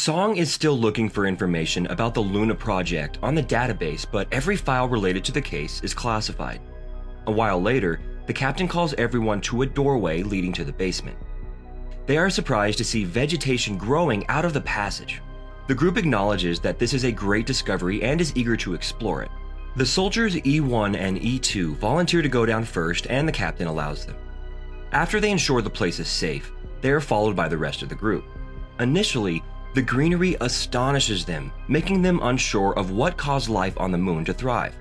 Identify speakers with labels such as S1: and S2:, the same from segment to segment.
S1: Song is still looking for information about the Luna project on the database, but every file related to the case is classified. A while later, the captain calls everyone to a doorway leading to the basement. They are surprised to see vegetation growing out of the passage. The group acknowledges that this is a great discovery and is eager to explore it. The soldiers E1 and E2 volunteer to go down first, and the captain allows them. After they ensure the place is safe, they are followed by the rest of the group. Initially, the greenery astonishes them, making them unsure of what caused life on the moon to thrive.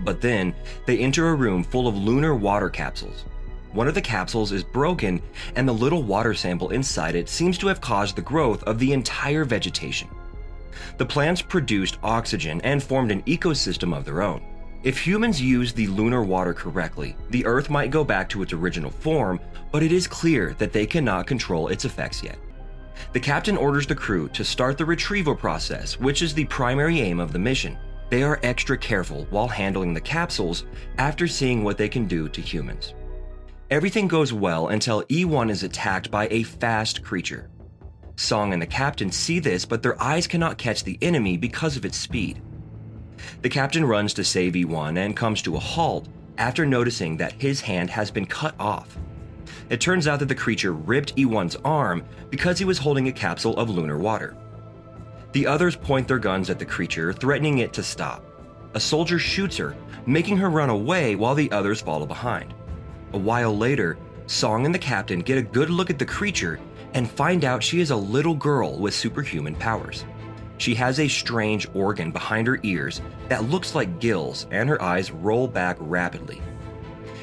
S1: But then, they enter a room full of lunar water capsules. One of the capsules is broken, and the little water sample inside it seems to have caused the growth of the entire vegetation. The plants produced oxygen and formed an ecosystem of their own. If humans use the lunar water correctly, the Earth might go back to its original form, but it is clear that they cannot control its effects yet. The captain orders the crew to start the retrieval process, which is the primary aim of the mission. They are extra careful while handling the capsules after seeing what they can do to humans. Everything goes well until E1 is attacked by a fast creature. Song and the captain see this, but their eyes cannot catch the enemy because of its speed. The captain runs to save E1 and comes to a halt after noticing that his hand has been cut off. It turns out that the creature ripped E1's arm because he was holding a capsule of lunar water. The others point their guns at the creature, threatening it to stop. A soldier shoots her, making her run away while the others follow behind. A while later, Song and the captain get a good look at the creature and find out she is a little girl with superhuman powers. She has a strange organ behind her ears that looks like gills, and her eyes roll back rapidly.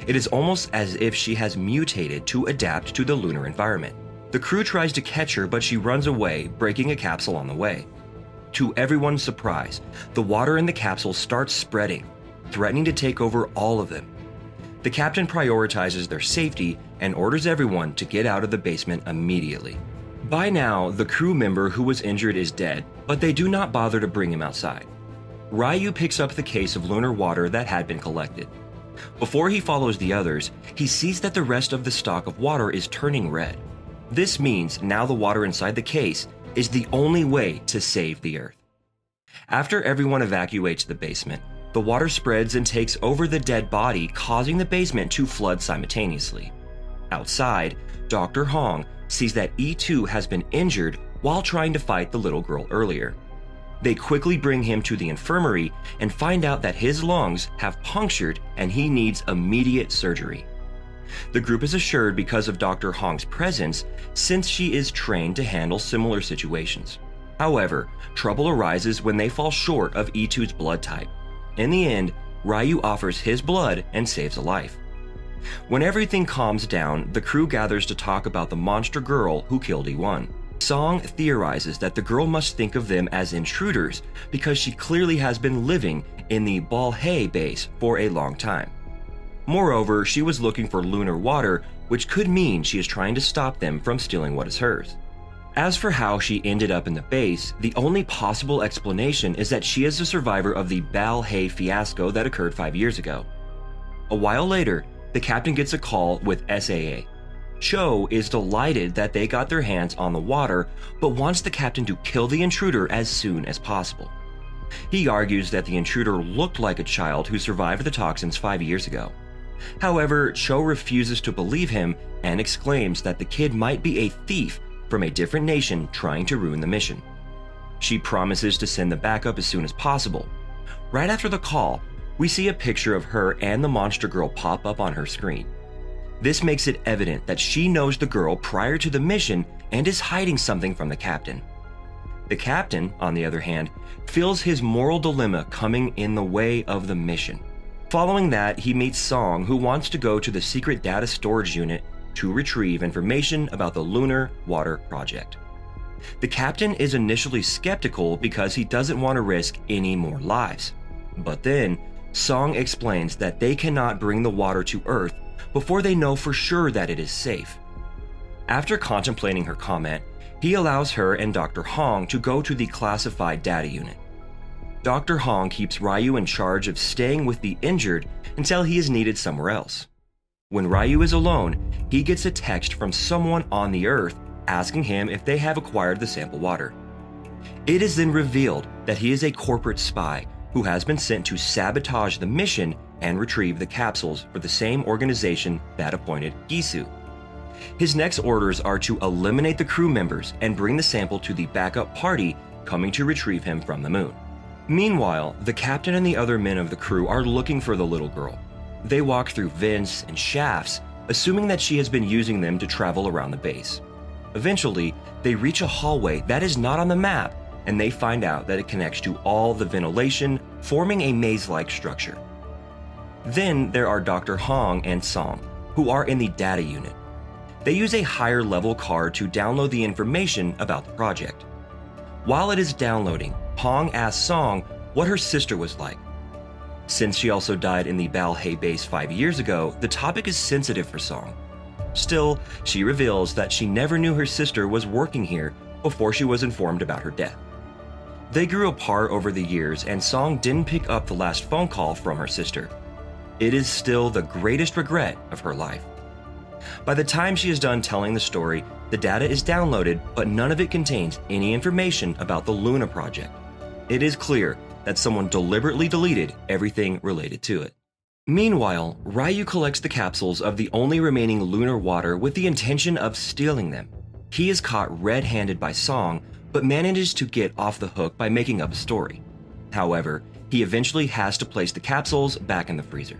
S1: It is almost as if she has mutated to adapt to the lunar environment. The crew tries to catch her, but she runs away, breaking a capsule on the way. To everyone's surprise, the water in the capsule starts spreading, threatening to take over all of them. The captain prioritizes their safety and orders everyone to get out of the basement immediately. By now, the crew member who was injured is dead, but they do not bother to bring him outside. Ryu picks up the case of lunar water that had been collected. Before he follows the others, he sees that the rest of the stock of water is turning red. This means now the water inside the case is the only way to save the Earth. After everyone evacuates the basement, the water spreads and takes over the dead body, causing the basement to flood simultaneously. Outside, Dr. Hong sees that E2 has been injured while trying to fight the little girl earlier. They quickly bring him to the infirmary and find out that his lungs have punctured and he needs immediate surgery. The group is assured because of Dr. Hong's presence, since she is trained to handle similar situations. However, trouble arises when they fall short of E2's blood type. In the end, Ryu offers his blood and saves a life. When everything calms down, the crew gathers to talk about the monster girl who killed E1. Song theorizes that the girl must think of them as intruders because she clearly has been living in the Balhae base for a long time. Moreover, she was looking for lunar water, which could mean she is trying to stop them from stealing what is hers. As for how she ended up in the base, the only possible explanation is that she is a survivor of the Balhae fiasco that occurred five years ago. A while later, the captain gets a call with SAA. Cho is delighted that they got their hands on the water, but wants the captain to kill the intruder as soon as possible. He argues that the intruder looked like a child who survived the toxins five years ago. However, Cho refuses to believe him and exclaims that the kid might be a thief from a different nation trying to ruin the mission. She promises to send the backup as soon as possible. Right after the call, we see a picture of her and the monster girl pop up on her screen. This makes it evident that she knows the girl prior to the mission and is hiding something from the captain. The captain, on the other hand, feels his moral dilemma coming in the way of the mission. Following that, he meets Song, who wants to go to the secret data storage unit to retrieve information about the Lunar Water Project. The captain is initially skeptical because he doesn't want to risk any more lives. But then, Song explains that they cannot bring the water to Earth before they know for sure that it is safe. After contemplating her comment, he allows her and Dr. Hong to go to the classified data unit. Dr. Hong keeps Ryu in charge of staying with the injured until he is needed somewhere else. When Ryu is alone, he gets a text from someone on the Earth asking him if they have acquired the sample water. It is then revealed that he is a corporate spy who has been sent to sabotage the mission and retrieve the capsules for the same organization that appointed Gisu. His next orders are to eliminate the crew members and bring the sample to the backup party coming to retrieve him from the moon. Meanwhile, the captain and the other men of the crew are looking for the little girl. They walk through vents and shafts, assuming that she has been using them to travel around the base. Eventually, they reach a hallway that is not on the map, and they find out that it connects to all the ventilation, forming a maze like structure. Then there are Dr. Hong and Song, who are in the data unit. They use a higher level card to download the information about the project. While it is downloading, Hong asks Song what her sister was like. Since she also died in the Balhae base five years ago, the topic is sensitive for Song. Still, she reveals that she never knew her sister was working here before she was informed about her death. They grew apart over the years, and Song didn't pick up the last phone call from her sister. It is still the greatest regret of her life. By the time she is done telling the story, the data is downloaded, but none of it contains any information about the Luna project. It is clear that someone deliberately deleted everything related to it. Meanwhile, Ryu collects the capsules of the only remaining lunar water with the intention of stealing them. He is caught red handed by Song, but manages to get off the hook by making up a story. However, he eventually has to place the capsules back in the freezer.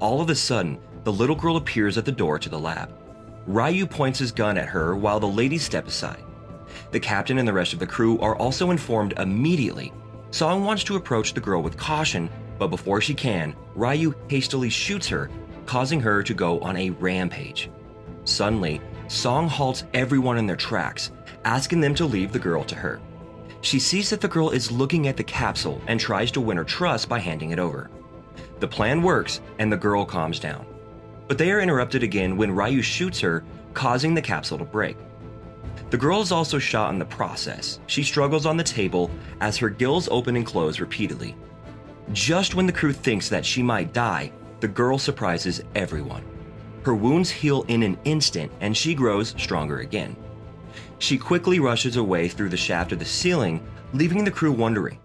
S1: All of a sudden, the little girl appears at the door to the lab. Ryu points his gun at her while the ladies step aside. The captain and the rest of the crew are also informed immediately. Song wants to approach the girl with caution, but before she can, Ryu hastily shoots her, causing her to go on a rampage. Suddenly, Song halts everyone in their tracks, asking them to leave the girl to her. She sees that the girl is looking at the capsule and tries to win her trust by handing it over. The plan works, and the girl calms down. But they are interrupted again when Ryu shoots her, causing the capsule to break. The girl is also shot in the process. She struggles on the table as her gills open and close repeatedly. Just when the crew thinks that she might die, the girl surprises everyone. Her wounds heal in an instant and she grows stronger again. She quickly rushes away through the shaft of the ceiling, leaving the crew wondering.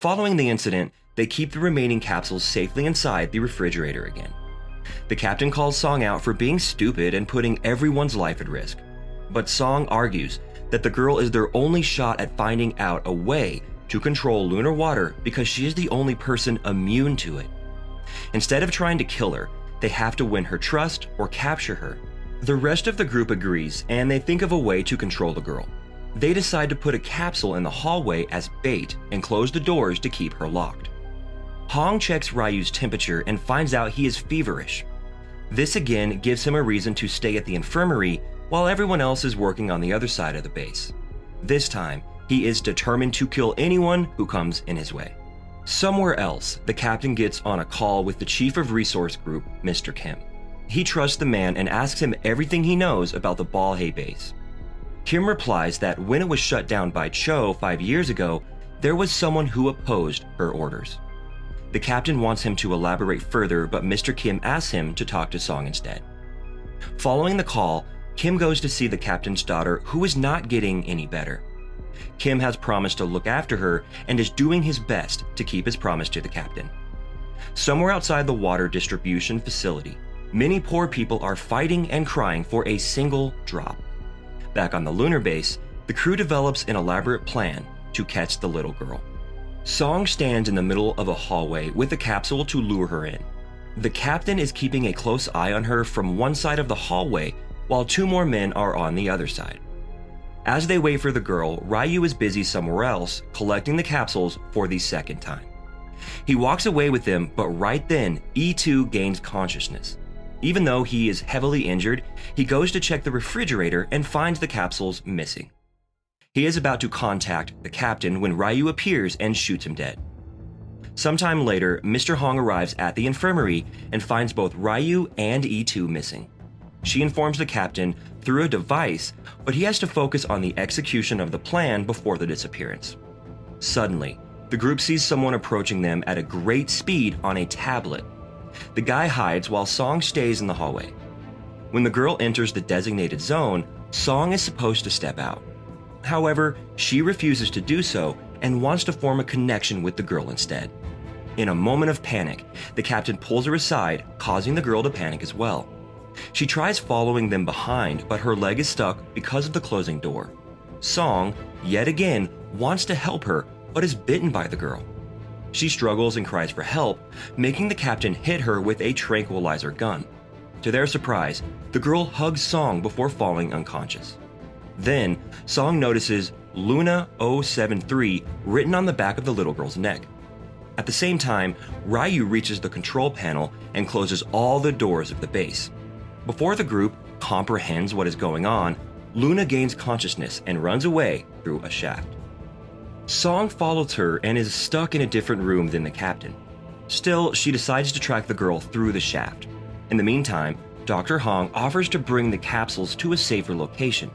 S1: Following the incident, they keep the remaining capsules safely inside the refrigerator again. The captain calls Song out for being stupid and putting everyone's life at risk. But Song argues that the girl is their only shot at finding out a way to control lunar water because she is the only person immune to it. Instead of trying to kill her, they have to win her trust or capture her. The rest of the group agrees and they think of a way to control the girl. They decide to put a capsule in the hallway as bait and close the doors to keep her locked. Hong checks Ryu's temperature and finds out he is feverish. This again gives him a reason to stay at the infirmary while everyone else is working on the other side of the base. This time, he is determined to kill anyone who comes in his way. Somewhere else, the captain gets on a call with the chief of resource group, Mr. Kim. He trusts the man and asks him everything he knows about the Balhae base. Kim replies that when it was shut down by Cho five years ago, there was someone who opposed her orders. The captain wants him to elaborate further, but Mr. Kim asks him to talk to Song instead. Following the call, Kim goes to see the captain's daughter, who is not getting any better. Kim has promised to look after her and is doing his best to keep his promise to the captain. Somewhere outside the water distribution facility, many poor people are fighting and crying for a single drop. Back on the lunar base, the crew develops an elaborate plan to catch the little girl. Song stands in the middle of a hallway with a capsule to lure her in. The captain is keeping a close eye on her from one side of the hallway, while two more men are on the other side. As they wait for the girl, Ryu is busy somewhere else, collecting the capsules for the second time. He walks away with them, but right then, E2 gains consciousness. Even though he is heavily injured, he goes to check the refrigerator and finds the capsules missing. He is about to contact the captain when Ryu appears and shoots him dead. Sometime later, Mr. Hong arrives at the infirmary and finds both Ryu and E2 missing. She informs the captain through a device, but he has to focus on the execution of the plan before the disappearance. Suddenly, the group sees someone approaching them at a great speed on a tablet. The guy hides while Song stays in the hallway. When the girl enters the designated zone, Song is supposed to step out. However, she refuses to do so and wants to form a connection with the girl instead. In a moment of panic, the captain pulls her aside, causing the girl to panic as well. She tries following them behind, but her leg is stuck because of the closing door. Song, yet again, wants to help her, but is bitten by the girl. She struggles and cries for help, making the captain hit her with a tranquilizer gun. To their surprise, the girl hugs Song before falling unconscious. Then, Song notices Luna 073 written on the back of the little girl's neck. At the same time, Ryu reaches the control panel and closes all the doors of the base. Before the group comprehends what is going on, Luna gains consciousness and runs away through a shaft. Song follows her and is stuck in a different room than the captain. Still, she decides to track the girl through the shaft. In the meantime, Dr. Hong offers to bring the capsules to a safer location.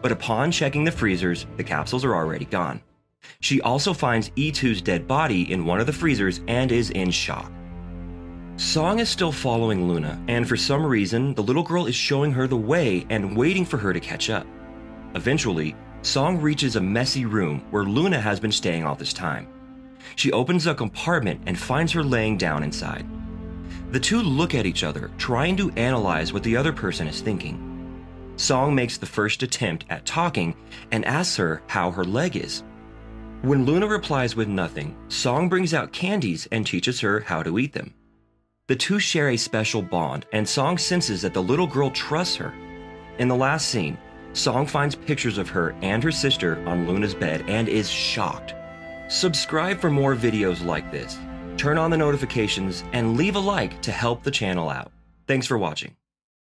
S1: But upon checking the freezers, the capsules are already gone. She also finds E2's dead body in one of the freezers and is in shock. Song is still following Luna, and for some reason, the little girl is showing her the way and waiting for her to catch up. Eventually, Song reaches a messy room where Luna has been staying all this time. She opens a compartment and finds her laying down inside. The two look at each other, trying to analyze what the other person is thinking. Song makes the first attempt at talking and asks her how her leg is. When Luna replies with nothing, Song brings out candies and teaches her how to eat them. The two share a special bond, and Song senses that the little girl trusts her. In the last scene, Song finds pictures of her and her sister on Luna's bed and is shocked. Subscribe for more videos like this, turn on the notifications, and leave a like to help the channel out. Thanks for watching.